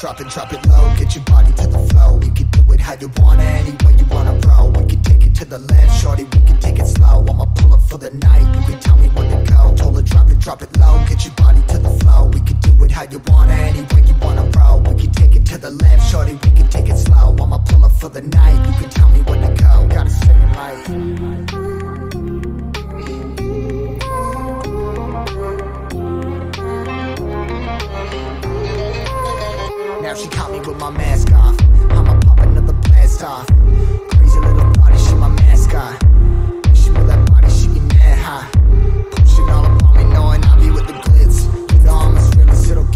Drop it, drop it low, get your body to the flow. We can do it how you wanna, any way you wanna roll. We can take it to the left, shorty, we can take it slow. I'ma pull up for the night, you can tell me when to go. Told her drop it, drop it low, get your body to the flow. We can do it how you wanna, any way you wanna roll. We can take it to the left, shorty, we can take it slow. I'ma pull up for the night, you can tell me when to go. Gotta sing it like. Now she caught me with my mask off. I'ma pop another blast off. Crazy little body, she my mascot. She with that body, she get mad high. Pushing all up on me, knowing I be with the glitz. Know I'm as real as it'll.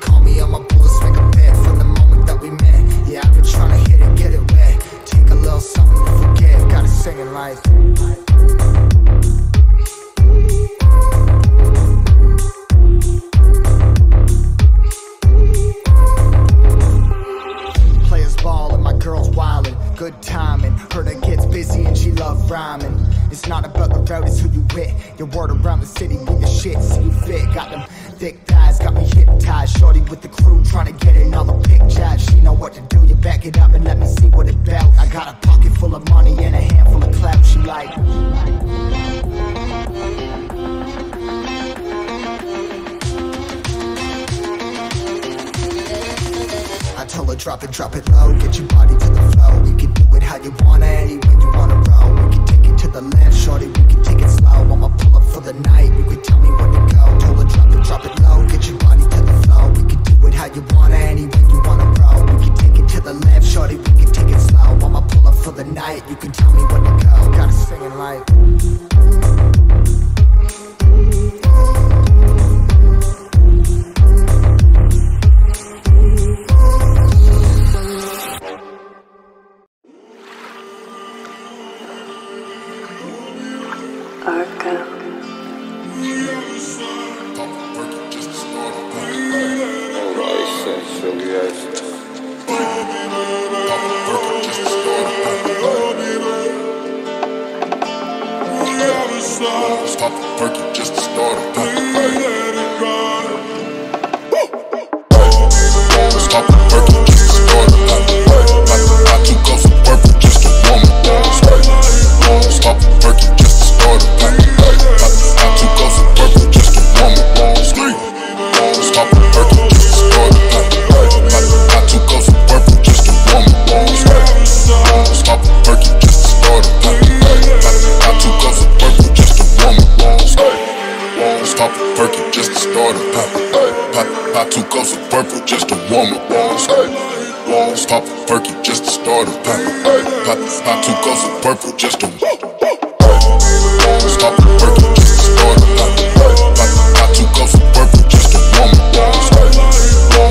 Call me on my bullets, make a bet from the moment that we met. Yeah, I've been trying to hit it, get it wet. Take a little something to forget. Gotta sing it like. Love rhyming. It's not about the road, it's who you with. Your word around the city with your shit, see you fit. Got them thick thighs, got me hypnotized. Shorty with the crew trying to get in all the pick jobs. She know what to do. You back it up and let me see what it belt. I got a pocket full of money and a handful of clout. She like. I told her drop it, drop it low, get your body to the flow. Essentially, yes. Stop the just to start a not too close to purple just to warm it Stop the perky just to start a not, not too close to purple just to Stop the perky just to start a not, not too close to purple just to warm it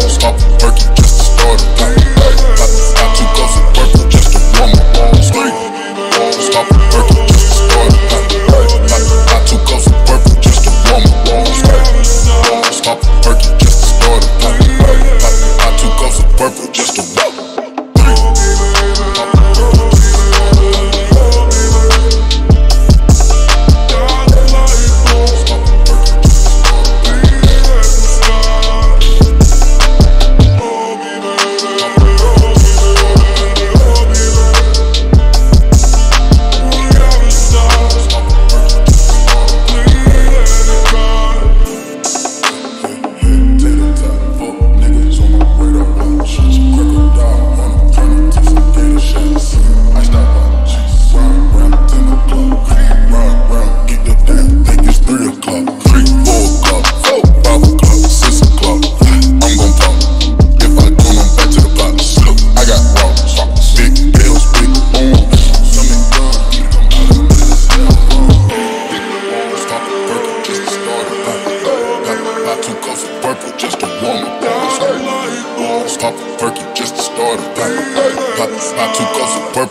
Stop the perky just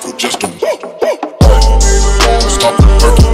Just just a Stop the